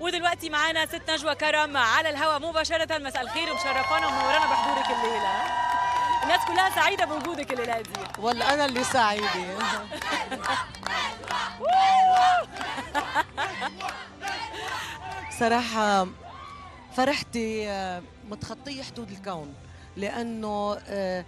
ودلوقتي معانا ست نجوى كرم على الهواء مباشرة. مساء الخير ومشرفانا ومنورانا بحضورك الليلة. الناس كلها سعيدة بوجودك الليلة دي. ولا أنا اللي سعيدة. صراحة فرحتي آه، متخطية حدود الكون لأنه آه،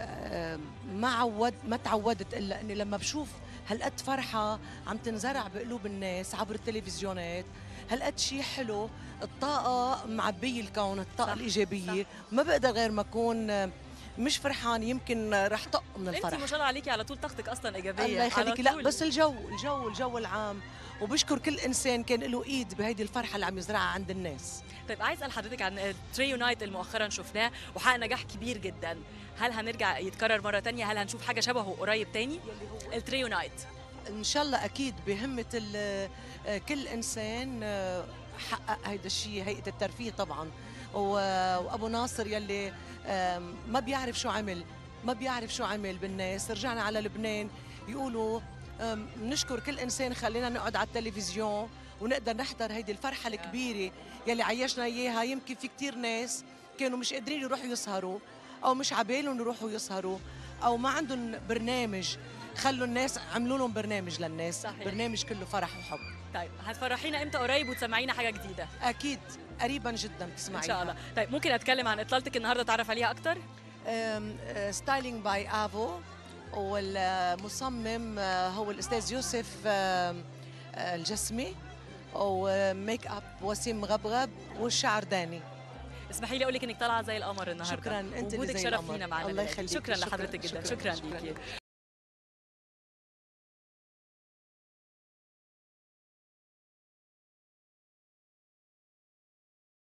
آه، ما عود ما تعودت إلا إني لما بشوف هالقد فرحة عم تنزرع بقلوب الناس عبر التلفزيونات هالقد شيء حلو؟ الطاقة معبية الكون الطاقة صح، الإيجابية. ما بقدر غير ما أكون مش فرحان يمكن رح طق من كتر الفرح. ما شاء الله عليكي على طول طاقتك أصلا إيجابية الله يخليكي. لا. بس الجو الجو الجو العام. وبشكر كل إنسان كان له إيد بهيدي الفرحة اللي عم يزرعها عند الناس. طيب عايز أسأل حضرتك عن trio night اللي مؤخرا شفناه وحقق نجاح كبير جدا. هل هنرجع يتكرر مرة تانية؟ هل هنشوف حاجة شبهه قريب تاني؟ ال trio night إن شاء الله أكيد بهمة كل إنسان آه، حقق هيدا الشيء هيئة الترفيه طبعا. وأبو ناصر يلي ما بيعرف شو عمل ما بيعرف شو عمل بالناس. رجعنا على لبنان يقولوا نشكر كل إنسان خلينا نقعد على التلفزيون ونقدر نحضر هيدي الفرحة الكبيرة يلي عيشنا إياها. يمكن في كتير ناس كانوا مش قادرين يروحوا يسهروا أو مش عبالهم يروحوا يسهروا أو ما عندهم برنامج. خلوا الناس عملوا لهم برنامج للناس صحيح. برنامج كله فرح وحب طيب هتفرحينا إمتى قريب وتسمعينا حاجة جديدة أكيد قريبا جدا تسمعيها إن شاء الله طيب ممكن أتكلم عن إطلالتك النهارده نتعرف عليها أكتر styling by أفو والمصمم آه، هو الأستاذ يوسف آه، الجسمي وميك أب وسيم غبغب والشعر داني اسمحي لي أقول لك إنك طالعة زي القمر النهارده شكراً، اللي وجودك شرف. لينا معنا الله. يخليكي. شكرا شكراً، لحضرتك جدا شكراً، شكرا شكراً ليكي لك.